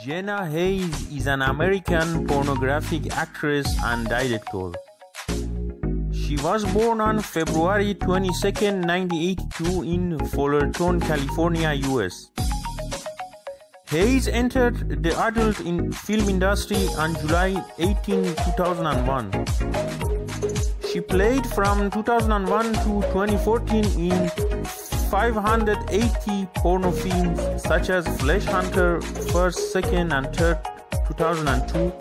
Jenna Haze is an American pornographic actress and director. She was born on February 22, 1982 in Fullerton, California, US. Haze entered the adult in film industry on July 18, 2001. She played from 2001 to 2014 in 580 porno films such as Flesh Hunter, First, Second, and Third 2002,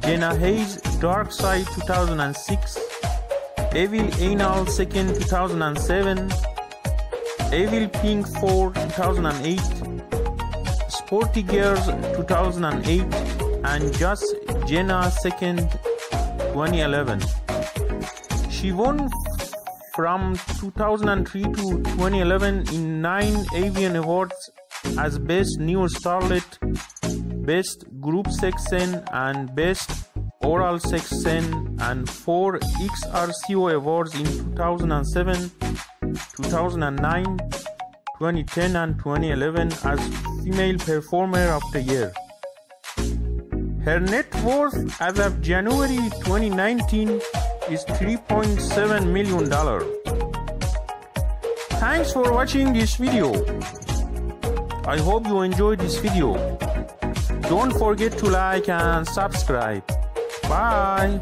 Jenna Haze, Dark Side 2006, Evil Anal Second 2007, Evil Pink 4 2008, Sporty Girls 2008, and Just Jenna Second 2011. She won from 2003 to 2011 in nine AVN Awards as Best New Starlet, Best Group Scene, and Best Oral Scene, and four XRCO Awards in 2007, 2009, 2010, and 2011 as Female Performer of the Year. Her net worth as of January 2019 is $3.7 million. Thanks for watching this video. I hope you enjoyed this video. Don't forget to like and subscribe. Bye.